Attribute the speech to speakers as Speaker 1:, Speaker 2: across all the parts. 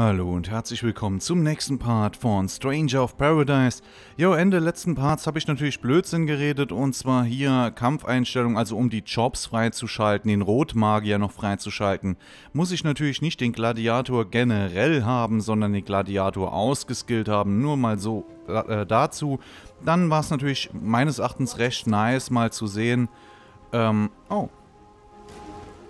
Speaker 1: Hallo und herzlich willkommen zum nächsten Part von Stranger of Paradise. Jo, Ende letzten Parts habe ich natürlich Blödsinn geredet und zwar hier Kampfeinstellungen, also um die Jobs freizuschalten, den Rotmagier noch freizuschalten, muss ich natürlich nicht den Gladiator generell haben, sondern den Gladiator ausgeskillt haben, nur mal so äh, dazu. Dann war es natürlich meines Erachtens recht nice mal zu sehen, ähm, oh,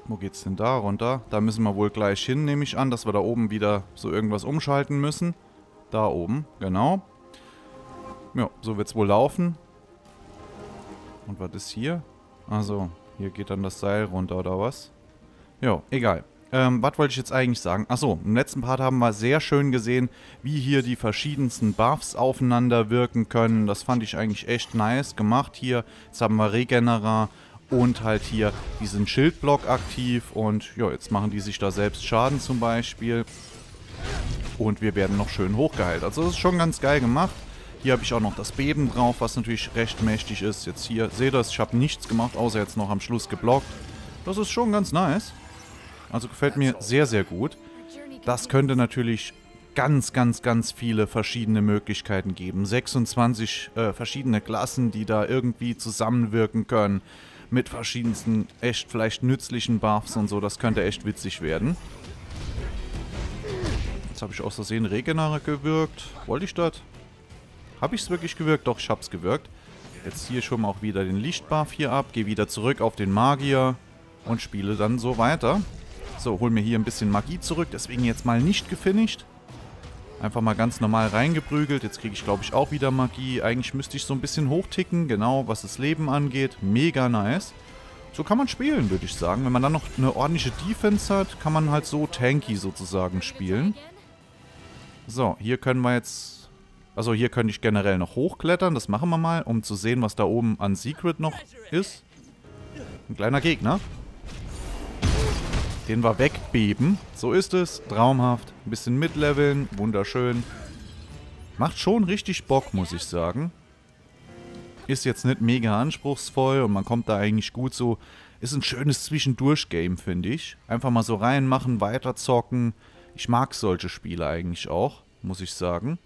Speaker 1: wo geht's denn da runter? Da müssen wir wohl gleich hin, nehme ich an, dass wir da oben wieder so irgendwas umschalten müssen. Da oben, genau. Ja, so wird's wohl laufen. Und was ist hier? Also, hier geht dann das Seil runter, oder was? Ja, egal. Ähm, was wollte ich jetzt eigentlich sagen? Achso, im letzten Part haben wir sehr schön gesehen, wie hier die verschiedensten Buffs aufeinander wirken können. Das fand ich eigentlich echt nice gemacht hier. Jetzt haben wir Regenerar und halt hier diesen Schildblock aktiv und ja, jetzt machen die sich da selbst Schaden zum Beispiel. Und wir werden noch schön hochgeheilt. Also das ist schon ganz geil gemacht. Hier habe ich auch noch das Beben drauf, was natürlich recht mächtig ist. Jetzt hier, seht ihr ich habe nichts gemacht, außer jetzt noch am Schluss geblockt. Das ist schon ganz nice. Also gefällt mir sehr, sehr gut. Das könnte natürlich ganz, ganz, ganz viele verschiedene Möglichkeiten geben. 26 äh, verschiedene Klassen, die da irgendwie zusammenwirken können mit verschiedensten echt vielleicht nützlichen Buffs und so. Das könnte echt witzig werden. Jetzt habe ich aus Versehen Regenerer gewirkt. Wollte ich das? Habe ich es wirklich gewirkt? Doch, ich habe es gewirkt. Jetzt hier schon mal auch wieder den Lichtbuff hier ab. Gehe wieder zurück auf den Magier und spiele dann so weiter. So, hol mir hier ein bisschen Magie zurück. Deswegen jetzt mal nicht gefinisht. Einfach mal ganz normal reingeprügelt. Jetzt kriege ich, glaube ich, auch wieder Magie. Eigentlich müsste ich so ein bisschen hochticken, genau, was das Leben angeht. Mega nice. So kann man spielen, würde ich sagen. Wenn man dann noch eine ordentliche Defense hat, kann man halt so tanky sozusagen spielen. So, hier können wir jetzt... Also hier könnte ich generell noch hochklettern. Das machen wir mal, um zu sehen, was da oben an Secret noch ist. Ein kleiner Gegner. Den wir wegbeben. So ist es. Traumhaft. Ein bisschen mitleveln. Wunderschön. Macht schon richtig Bock, muss ich sagen. Ist jetzt nicht mega anspruchsvoll und man kommt da eigentlich gut so. Ist ein schönes Zwischendurch-Game, finde ich. Einfach mal so reinmachen, weiterzocken. Ich mag solche Spiele eigentlich auch, muss ich sagen.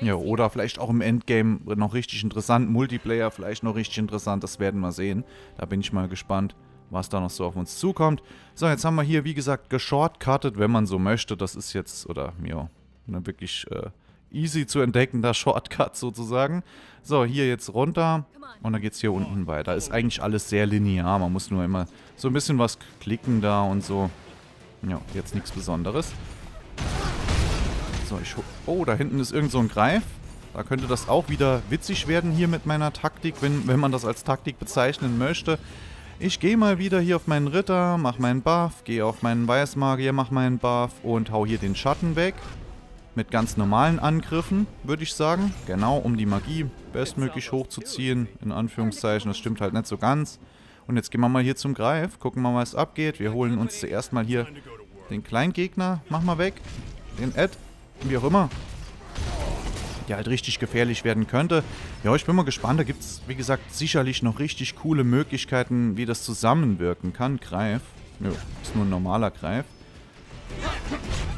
Speaker 1: Ja, oder vielleicht auch im Endgame noch richtig interessant. Multiplayer vielleicht noch richtig interessant. Das werden wir sehen. Da bin ich mal gespannt was da noch so auf uns zukommt. So, jetzt haben wir hier, wie gesagt, geshortcuttet, wenn man so möchte. Das ist jetzt, oder ja, ne, wirklich äh, easy zu entdeckender Shortcut sozusagen. So, hier jetzt runter und dann geht es hier unten weiter. Ist eigentlich alles sehr linear, man muss nur immer so ein bisschen was klicken da und so. Ja, jetzt nichts Besonderes. So, ich... Oh, da hinten ist irgend so ein Greif. Da könnte das auch wieder witzig werden hier mit meiner Taktik, wenn, wenn man das als Taktik bezeichnen möchte. Ich gehe mal wieder hier auf meinen Ritter, mach meinen Buff, gehe auf meinen Weißmagier, mach meinen Buff und hau hier den Schatten weg. Mit ganz normalen Angriffen, würde ich sagen. Genau, um die Magie bestmöglich hochzuziehen, in Anführungszeichen. Das stimmt halt nicht so ganz. Und jetzt gehen wir mal hier zum Greif, gucken wir mal, was abgeht. Wir holen uns zuerst mal hier den kleinen Gegner, mach mal weg. Den Ed, wie auch immer der halt richtig gefährlich werden könnte. Ja, ich bin mal gespannt. Da gibt es, wie gesagt, sicherlich noch richtig coole Möglichkeiten, wie das zusammenwirken kann. Greif. Ja, ist nur ein normaler Greif.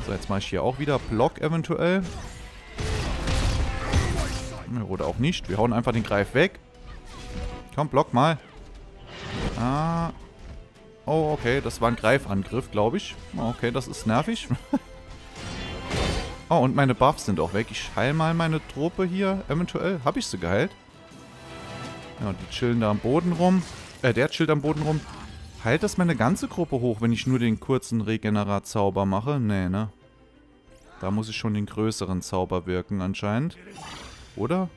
Speaker 1: So, jetzt mache ich hier auch wieder Block eventuell. Oder auch nicht. Wir hauen einfach den Greif weg. Komm, block mal. Ah. Oh, okay. Das war ein Greifangriff, glaube ich. Okay, das ist nervig. Oh, und meine Buffs sind auch weg. Ich heile mal meine Truppe hier. Eventuell. Habe ich sie geheilt? Ja, die chillen da am Boden rum. Äh, der chillt am Boden rum. Heilt das meine ganze Gruppe hoch, wenn ich nur den kurzen Regenerat-Zauber mache? Nee, ne? Da muss ich schon den größeren Zauber wirken anscheinend. Oder?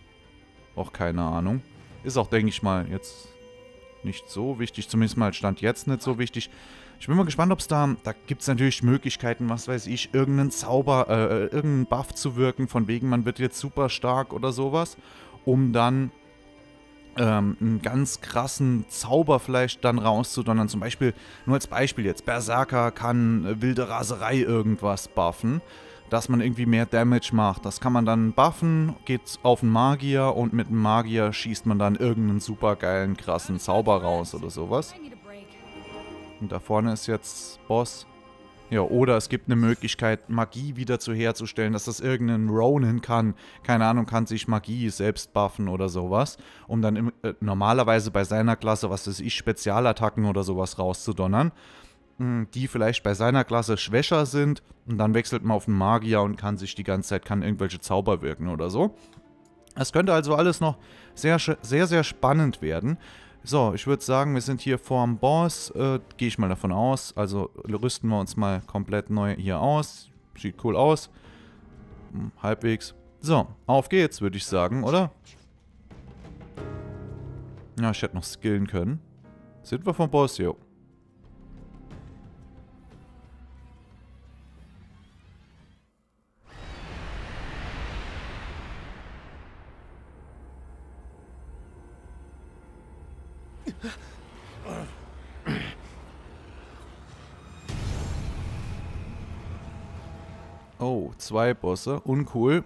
Speaker 1: Auch keine Ahnung. Ist auch, denke ich mal, jetzt nicht so wichtig. Zumindest mal Stand jetzt nicht so wichtig. Ich bin mal gespannt, ob es da, da gibt es natürlich Möglichkeiten, was weiß ich, irgendeinen Zauber, äh, irgendeinen Buff zu wirken, von wegen, man wird jetzt super stark oder sowas, um dann ähm, einen ganz krassen Zauber vielleicht dann rauszudonnern. Zum Beispiel, nur als Beispiel jetzt, Berserker kann äh, wilde Raserei irgendwas buffen, dass man irgendwie mehr Damage macht. Das kann man dann buffen, geht auf einen Magier und mit dem Magier schießt man dann irgendeinen super geilen, krassen Zauber raus oder sowas. Und da vorne ist jetzt Boss. Ja, oder es gibt eine Möglichkeit, Magie wieder zu herzustellen, dass das irgendein Ronin kann. Keine Ahnung, kann sich Magie selbst buffen oder sowas. Um dann im, äh, normalerweise bei seiner Klasse, was weiß ich, Spezialattacken oder sowas rauszudonnern. Hm, die vielleicht bei seiner Klasse schwächer sind. Und dann wechselt man auf einen Magier und kann sich die ganze Zeit, kann irgendwelche Zauber wirken oder so. Es könnte also alles noch sehr, sehr, sehr spannend werden. So, ich würde sagen, wir sind hier vorm Boss. Äh, Gehe ich mal davon aus. Also rüsten wir uns mal komplett neu hier aus. Sieht cool aus. Hm, halbwegs. So, auf geht's, würde ich sagen, oder? Ja, ich hätte noch skillen können. Sind wir vom Boss? Jo. Zwei Bosse. Uncool.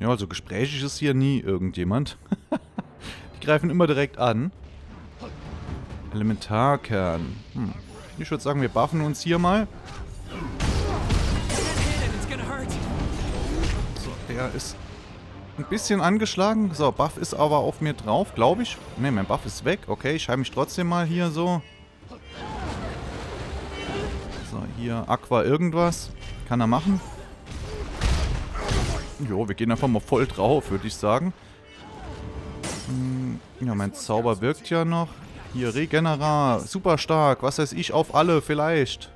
Speaker 1: Ja, also gesprächig ist hier nie irgendjemand. Die greifen immer direkt an. Elementarkern. Hm. Ich würde sagen, wir buffen uns hier mal. So, der ist ein bisschen angeschlagen. So, Buff ist aber auf mir drauf, glaube ich. Ne, mein Buff ist weg. Okay, ich heile mich trotzdem mal hier so. So, hier Aqua irgendwas. Kann er machen. Jo, wir gehen einfach mal voll drauf, würde ich sagen. Hm, ja, mein Zauber wirkt ja noch. Hier, Regenera, super stark. Was weiß ich, auf alle vielleicht.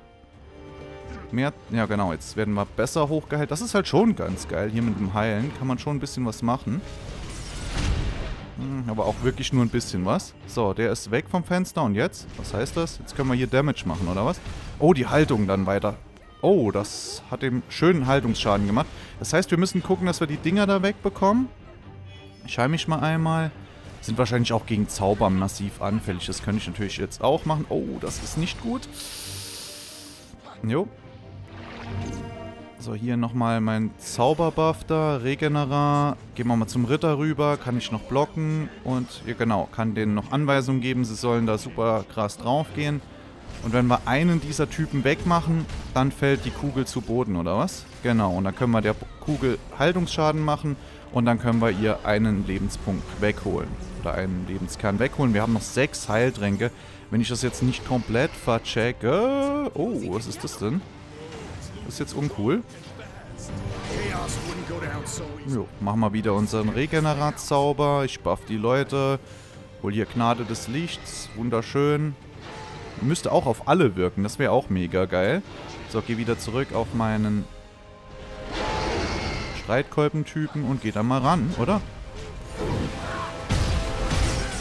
Speaker 1: Mehr, ja genau, jetzt werden wir besser hochgeheilt. Das ist halt schon ganz geil. Hier mit dem Heilen kann man schon ein bisschen was machen. Hm, aber auch wirklich nur ein bisschen was. So, der ist weg vom Fenster. Und jetzt? Was heißt das? Jetzt können wir hier Damage machen, oder was? Oh, die Haltung dann weiter. Oh, das hat dem schönen Haltungsschaden gemacht. Das heißt, wir müssen gucken, dass wir die Dinger da wegbekommen. Ich heile mich mal einmal. Sind wahrscheinlich auch gegen Zauber massiv anfällig. Das könnte ich natürlich jetzt auch machen. Oh, das ist nicht gut. Jo, so, hier nochmal mein Zauberbuff da, Regenera. Gehen wir mal zum Ritter rüber, kann ich noch blocken und, ja genau, kann denen noch Anweisungen geben, sie sollen da super krass draufgehen. Und wenn wir einen dieser Typen wegmachen, dann fällt die Kugel zu Boden, oder was? Genau, und dann können wir der Kugel Haltungsschaden machen und dann können wir ihr einen Lebenspunkt wegholen. Oder einen Lebenskern wegholen. Wir haben noch sechs Heiltränke. Wenn ich das jetzt nicht komplett verchecke... Oh, was ist das denn? Ist jetzt uncool. Jo, machen wir wieder unseren Regeneratzauber. Ich buff die Leute. Hol hier Gnade des Lichts. Wunderschön. Müsste auch auf alle wirken. Das wäre auch mega geil. So, geh wieder zurück auf meinen Streitkolbentypen und geh da mal ran, oder?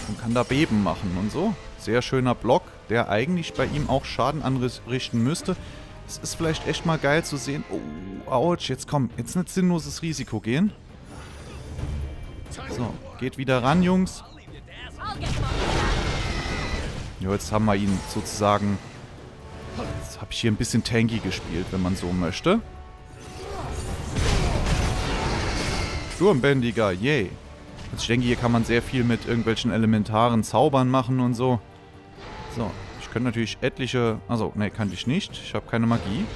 Speaker 1: Und kann da Beben machen und so. Sehr schöner Block, der eigentlich bei ihm auch Schaden anrichten müsste. Es ist vielleicht echt mal geil zu sehen. Oh, ouch, jetzt komm, jetzt nicht sinnloses Risiko gehen. So, geht wieder ran, Jungs. Jo, jetzt haben wir ihn sozusagen... Jetzt habe ich hier ein bisschen tanky gespielt, wenn man so möchte. Sturmbändiger, yay. Also ich denke, hier kann man sehr viel mit irgendwelchen elementaren Zaubern machen und so. So, könnte natürlich etliche... Also, ne, kann ich nicht. Ich habe keine Magie.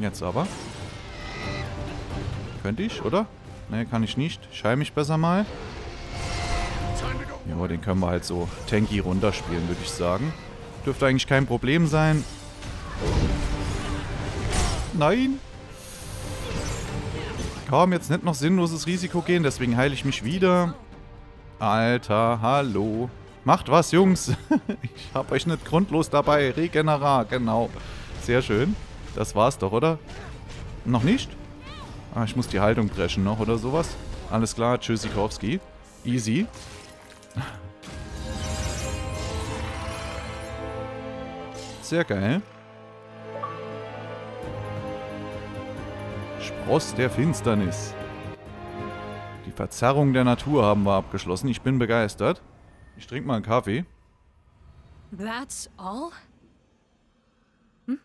Speaker 1: Jetzt aber. Könnte ich, oder? Ne, kann ich nicht. Ich heile mich besser mal. Ja, den können wir halt so tanky runterspielen, würde ich sagen. Dürfte eigentlich kein Problem sein. Nein! Komm, jetzt nicht noch sinnloses Risiko gehen, deswegen heile ich mich wieder. Alter, hallo. Macht was, Jungs. ich hab euch nicht grundlos dabei. Regenerar, genau. Sehr schön. Das war's doch, oder? Noch nicht? Ah, ich muss die Haltung dreschen noch oder sowas. Alles klar, Tschüssikowski. Easy. Sehr geil. Spross der Finsternis. Verzerrung der Natur haben wir abgeschlossen. Ich bin begeistert. Ich trinke mal einen Kaffee.
Speaker 2: That's all? Hm?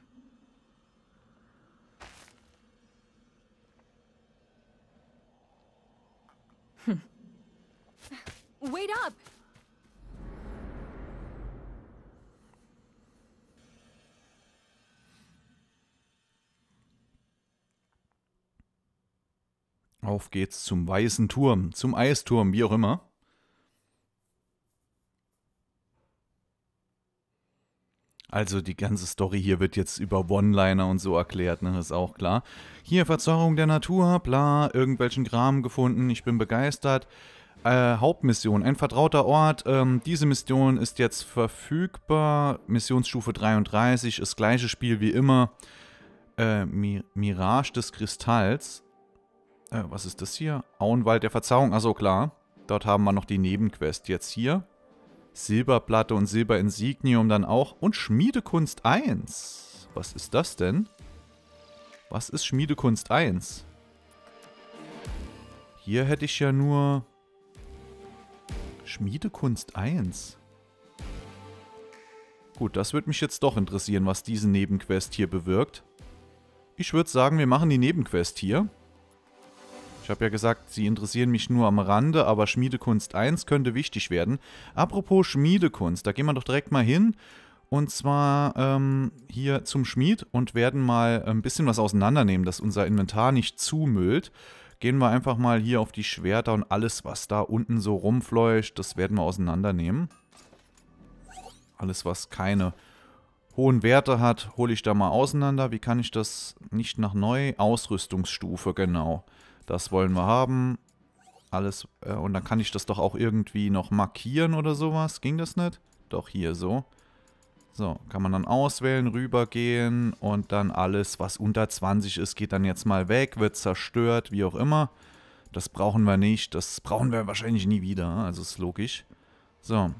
Speaker 2: Wait up!
Speaker 1: Auf geht's zum Weißen Turm, zum Eisturm, wie auch immer. Also die ganze Story hier wird jetzt über One-Liner und so erklärt, ne, ist auch klar. Hier Verzauberung der Natur, bla, irgendwelchen Kram gefunden, ich bin begeistert. Äh, Hauptmission, ein vertrauter Ort. Ähm, diese Mission ist jetzt verfügbar. Missionsstufe 33, das gleiche Spiel wie immer. Äh, Mi Mirage des Kristalls. Äh, was ist das hier? Auenwald der Verzauberung. Achso, klar. Dort haben wir noch die Nebenquest. Jetzt hier. Silberplatte und Silberinsignium dann auch. Und Schmiedekunst 1. Was ist das denn? Was ist Schmiedekunst 1? Hier hätte ich ja nur... Schmiedekunst 1. Gut, das würde mich jetzt doch interessieren, was diese Nebenquest hier bewirkt. Ich würde sagen, wir machen die Nebenquest hier. Ich habe ja gesagt, sie interessieren mich nur am Rande, aber Schmiedekunst 1 könnte wichtig werden. Apropos Schmiedekunst, da gehen wir doch direkt mal hin. Und zwar ähm, hier zum Schmied und werden mal ein bisschen was auseinandernehmen, dass unser Inventar nicht zumüllt. Gehen wir einfach mal hier auf die Schwerter und alles, was da unten so rumfleucht, das werden wir auseinandernehmen. Alles, was keine hohen Werte hat, hole ich da mal auseinander. Wie kann ich das nicht nach neu? Ausrüstungsstufe, genau. Das wollen wir haben. Alles. Äh, und dann kann ich das doch auch irgendwie noch markieren oder sowas. Ging das nicht? Doch, hier so. So, kann man dann auswählen, rübergehen und dann alles, was unter 20 ist, geht dann jetzt mal weg, wird zerstört, wie auch immer. Das brauchen wir nicht, das brauchen wir wahrscheinlich nie wieder, also ist logisch. So.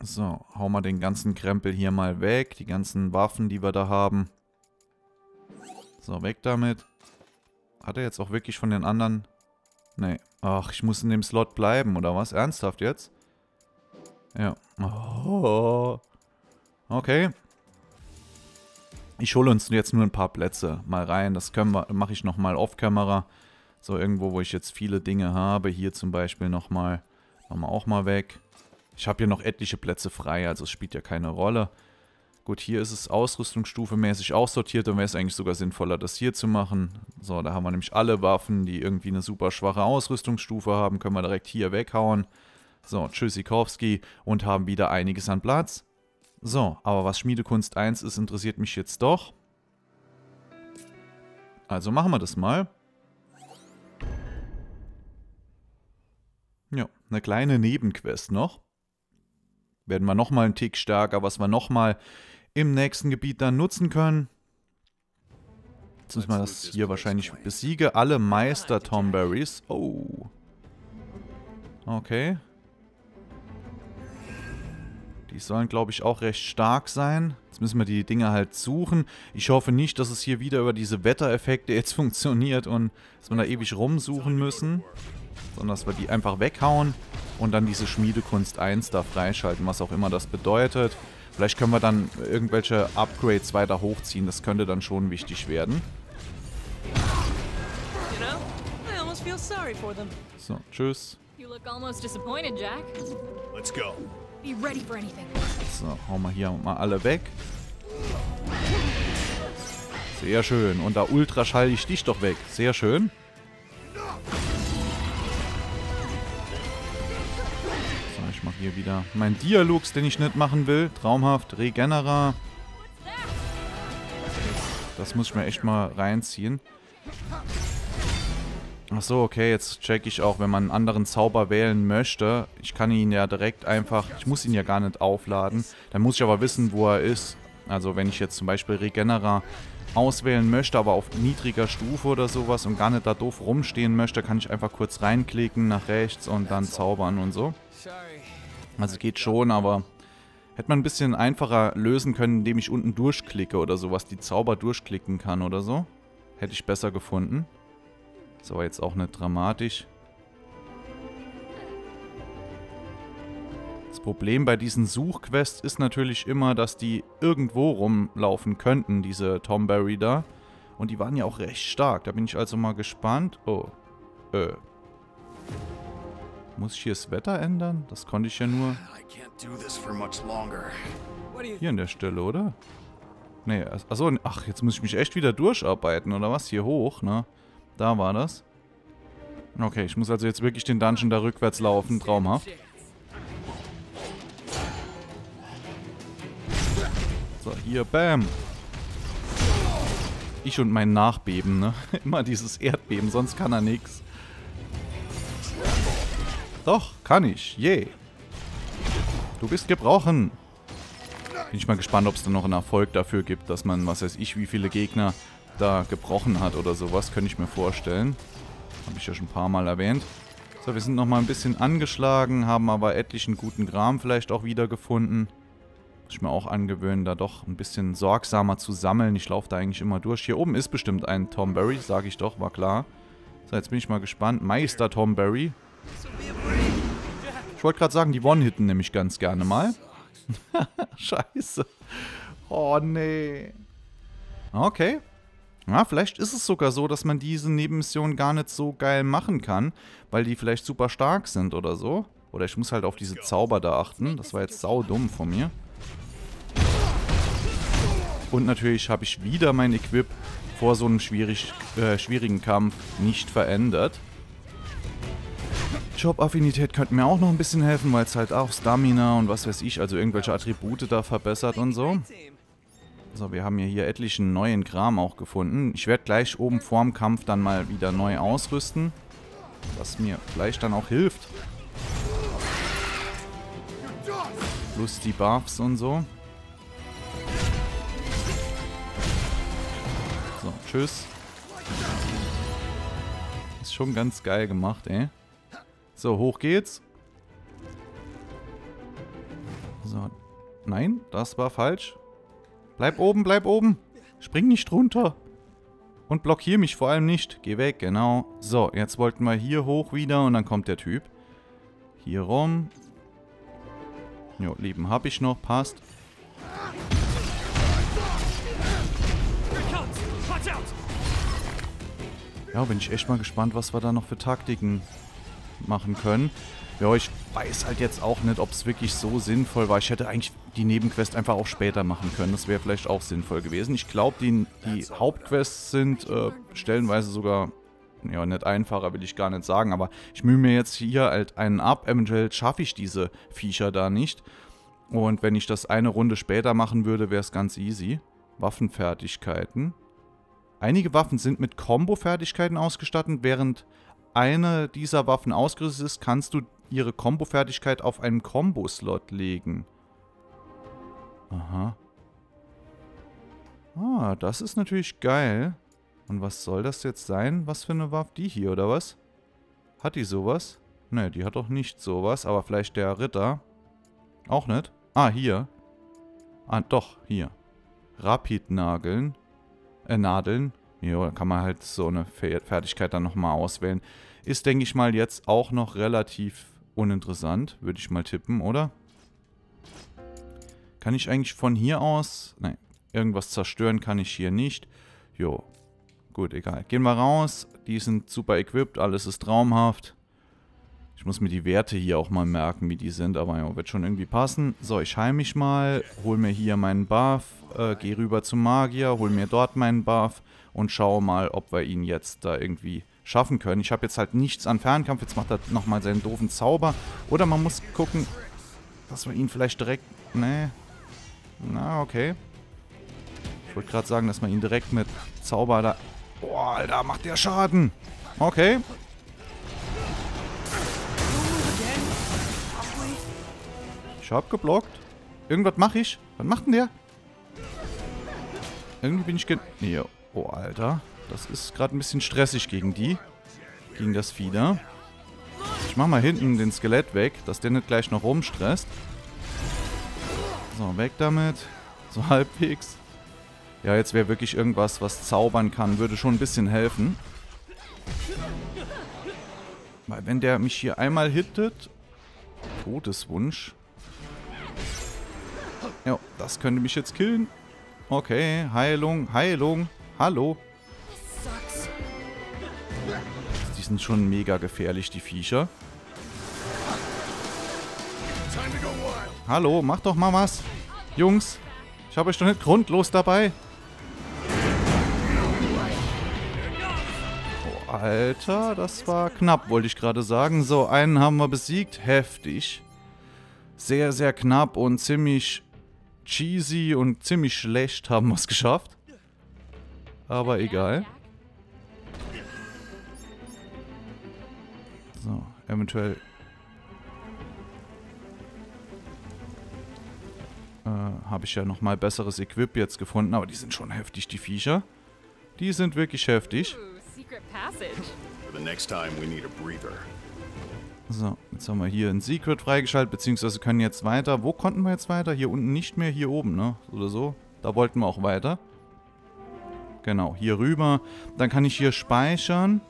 Speaker 1: So, hauen wir den ganzen Krempel hier mal weg, die ganzen Waffen, die wir da haben. So, weg damit. Hat er jetzt auch wirklich von den anderen... Nee. Ach, ich muss in dem Slot bleiben, oder was? Ernsthaft jetzt? Ja. Oh. Okay. Ich hole uns jetzt nur ein paar Plätze mal rein. Das mache ich nochmal off-Camera. So irgendwo, wo ich jetzt viele Dinge habe. Hier zum Beispiel nochmal. Machen wir auch mal weg. Ich habe hier noch etliche Plätze frei, also es spielt ja keine Rolle. Gut, hier ist es ausrüstungsstufemäßig aussortiert, dann wäre es eigentlich sogar sinnvoller, das hier zu machen. So, da haben wir nämlich alle Waffen, die irgendwie eine super schwache Ausrüstungsstufe haben, können wir direkt hier weghauen. So, Tschüssikowski und haben wieder einiges an Platz. So, aber was Schmiedekunst 1 ist, interessiert mich jetzt doch. Also machen wir das mal. Ja, eine kleine Nebenquest noch. Werden wir nochmal einen Tick stärker, was wir nochmal im nächsten Gebiet dann nutzen können. Jetzt müssen wir das hier wahrscheinlich besiege alle Meister Tomberries. Oh. Okay. Die sollen, glaube ich, auch recht stark sein. Jetzt müssen wir die Dinge halt suchen. Ich hoffe nicht, dass es hier wieder über diese Wettereffekte jetzt funktioniert und dass wir da ewig rumsuchen müssen. Sondern dass wir die einfach weghauen und dann diese Schmiedekunst 1 da freischalten, was auch immer das bedeutet. Vielleicht können wir dann irgendwelche Upgrades weiter hochziehen. Das könnte dann schon wichtig werden. So, tschüss. You look almost disappointed, Jack. Let's go. Be ready for anything. So, hauen wir hier mal alle weg. Sehr schön. Und da Ultraschall ich dich doch weg. Sehr schön. Hier wieder meinen Dialogs, den ich nicht machen will. Traumhaft, Regenera. Das muss ich mir echt mal reinziehen. Achso, okay, jetzt check ich auch, wenn man einen anderen Zauber wählen möchte. Ich kann ihn ja direkt einfach, ich muss ihn ja gar nicht aufladen. Dann muss ich aber wissen, wo er ist. Also wenn ich jetzt zum Beispiel Regenera auswählen möchte, aber auf niedriger Stufe oder sowas und gar nicht da doof rumstehen möchte, kann ich einfach kurz reinklicken nach rechts und dann zaubern und so. Also geht schon, aber hätte man ein bisschen einfacher lösen können, indem ich unten durchklicke oder sowas, die Zauber durchklicken kann oder so. Hätte ich besser gefunden. Ist aber jetzt auch nicht dramatisch. Das Problem bei diesen Suchquests ist natürlich immer, dass die irgendwo rumlaufen könnten, diese Tomberry da. Und die waren ja auch recht stark. Da bin ich also mal gespannt. Oh, äh, Muss ich hier das Wetter ändern? Das konnte ich ja nur hier an der Stelle, oder? Nee, achso, ach, jetzt muss ich mich echt wieder durcharbeiten, oder was? Hier hoch, ne? Da war das. Okay, ich muss also jetzt wirklich den Dungeon da rückwärts laufen. Traumhaft. So, hier, bam. Ich und mein Nachbeben, ne? Immer dieses Erdbeben, sonst kann er nix. Doch, kann ich. Je. Yeah. Du bist gebrochen. Bin ich mal gespannt, ob es dann noch einen Erfolg dafür gibt, dass man, was weiß ich, wie viele Gegner da gebrochen hat oder sowas. Könnte ich mir vorstellen. Habe ich ja schon ein paar Mal erwähnt. So, wir sind nochmal ein bisschen angeschlagen, haben aber etlichen guten Gram vielleicht auch wiedergefunden. Muss ich mir auch angewöhnen, da doch ein bisschen sorgsamer zu sammeln. Ich laufe da eigentlich immer durch. Hier oben ist bestimmt ein Tomberry, sage ich doch, war klar. So, jetzt bin ich mal gespannt. Meister Tomberry. Ich wollte gerade sagen, die One-Hitten nämlich ganz gerne mal. Scheiße. Oh, nee. Okay. Ja, vielleicht ist es sogar so, dass man diese Nebenmissionen gar nicht so geil machen kann, weil die vielleicht super stark sind oder so. Oder ich muss halt auf diese Zauber da achten. Das war jetzt saudumm von mir. Und natürlich habe ich wieder mein Equip vor so einem schwierig, äh, schwierigen Kampf nicht verändert. Job-Affinität könnte mir auch noch ein bisschen helfen, weil es halt auch Stamina und was weiß ich, also irgendwelche Attribute da verbessert und so. So, wir haben ja hier etlichen neuen Kram auch gefunden. Ich werde gleich oben vorm Kampf dann mal wieder neu ausrüsten. Was mir vielleicht dann auch hilft. Plus die Buffs und so. So, tschüss. Ist schon ganz geil gemacht, ey. So, hoch geht's. So. Nein, das war falsch. Bleib oben, bleib oben. Spring nicht runter. Und blockier mich vor allem nicht. Geh weg, genau. So, jetzt wollten wir hier hoch wieder und dann kommt der Typ. Hier rum. Jo, Leben habe ich noch, passt. Ja, bin ich echt mal gespannt, was wir da noch für Taktiken machen können. Ja, ich weiß halt jetzt auch nicht, ob es wirklich so sinnvoll war. Ich hätte eigentlich die Nebenquest einfach auch später machen können. Das wäre vielleicht auch sinnvoll gewesen. Ich glaube, die, die Hauptquests sind äh, stellenweise sogar, ja, nicht einfacher, will ich gar nicht sagen. Aber ich mühe mir jetzt hier halt einen ab. Eventuell schaffe ich diese Viecher da nicht. Und wenn ich das eine Runde später machen würde, wäre es ganz easy. Waffenfertigkeiten. Einige Waffen sind mit Combo-Fertigkeiten ausgestattet, während eine dieser Waffen ausgerüstet ist, kannst du ihre Combo-Fertigkeit auf einen Combo-Slot legen. Aha. Ah, das ist natürlich geil. Und was soll das jetzt sein? Was für eine Waffe? Die hier, oder was? Hat die sowas? Ne, die hat doch nicht sowas. Aber vielleicht der Ritter. Auch nicht. Ah, hier. Ah, doch, hier. Rapid-Nageln. Äh, Nadeln. Ja, da kann man halt so eine Fertigkeit dann nochmal auswählen. Ist, denke ich mal, jetzt auch noch relativ uninteressant, würde ich mal tippen, oder? Kann ich eigentlich von hier aus... Nein, irgendwas zerstören kann ich hier nicht. Jo, gut, egal. Gehen wir raus. Die sind super equipped, alles ist traumhaft. Ich muss mir die Werte hier auch mal merken, wie die sind, aber ja, wird schon irgendwie passen. So, ich heile mich mal, hol mir hier meinen Buff, äh, gehe rüber zum Magier, hol mir dort meinen Buff und schaue mal, ob wir ihn jetzt da irgendwie schaffen können. Ich habe jetzt halt nichts an Fernkampf, jetzt macht er nochmal seinen doofen Zauber. Oder man muss gucken, dass wir ihn vielleicht direkt... Nee. Na, okay. Ich wollte gerade sagen, dass man ihn direkt mit Zauber da... Boah, Alter, macht der Schaden. Okay. Ich hab geblockt. Irgendwas mache ich. Was macht denn der? Irgendwie bin ich gen... Nee, Oh, Alter. Das ist gerade ein bisschen stressig gegen die. Gegen das Fieder. Ich mach mal hinten den Skelett weg, dass der nicht gleich noch rumstresst. So, weg damit. So halbwegs. Ja, jetzt wäre wirklich irgendwas, was zaubern kann, würde schon ein bisschen helfen. Weil wenn der mich hier einmal hittet... Todeswunsch. Ja, das könnte mich jetzt killen. Okay, Heilung, Heilung. Hallo? Die sind schon mega gefährlich, die Viecher. Hallo, mach doch mal was. Jungs, ich habe euch doch nicht grundlos dabei. Oh, Alter, das war knapp, wollte ich gerade sagen. So, einen haben wir besiegt. Heftig. Sehr, sehr knapp und ziemlich cheesy und ziemlich schlecht haben wir es geschafft. Aber egal. So, eventuell äh, habe ich ja nochmal besseres Equip jetzt gefunden, aber die sind schon heftig, die Viecher. Die sind wirklich heftig. So, jetzt haben wir hier ein Secret freigeschaltet, beziehungsweise können jetzt weiter. Wo konnten wir jetzt weiter? Hier unten nicht mehr, hier oben, ne? Oder so. Da wollten wir auch weiter. Genau, hier rüber. Dann kann ich hier speichern.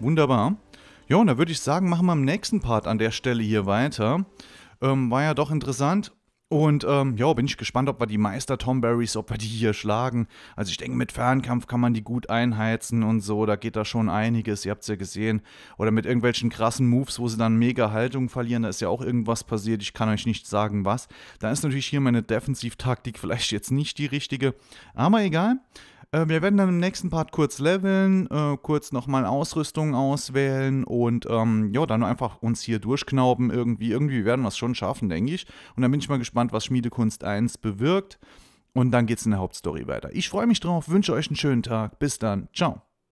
Speaker 1: Wunderbar. Ja, und da würde ich sagen, machen wir im nächsten Part an der Stelle hier weiter. Ähm, war ja doch interessant. Und ähm, ja, bin ich gespannt, ob wir die Meister Tomberries, ob wir die hier schlagen. Also ich denke, mit Fernkampf kann man die gut einheizen und so. Da geht da schon einiges, ihr habt es ja gesehen. Oder mit irgendwelchen krassen Moves, wo sie dann mega Haltung verlieren. Da ist ja auch irgendwas passiert. Ich kann euch nicht sagen, was. Da ist natürlich hier meine Defensivtaktik vielleicht jetzt nicht die richtige. Aber egal. Äh, wir werden dann im nächsten Part kurz leveln, äh, kurz nochmal Ausrüstung auswählen und ähm, ja, dann einfach uns hier durchknauben irgendwie. Irgendwie werden wir es schon schaffen, denke ich. Und dann bin ich mal gespannt, was Schmiedekunst 1 bewirkt. Und dann geht's in der Hauptstory weiter. Ich freue mich drauf, wünsche euch einen schönen Tag. Bis dann. Ciao.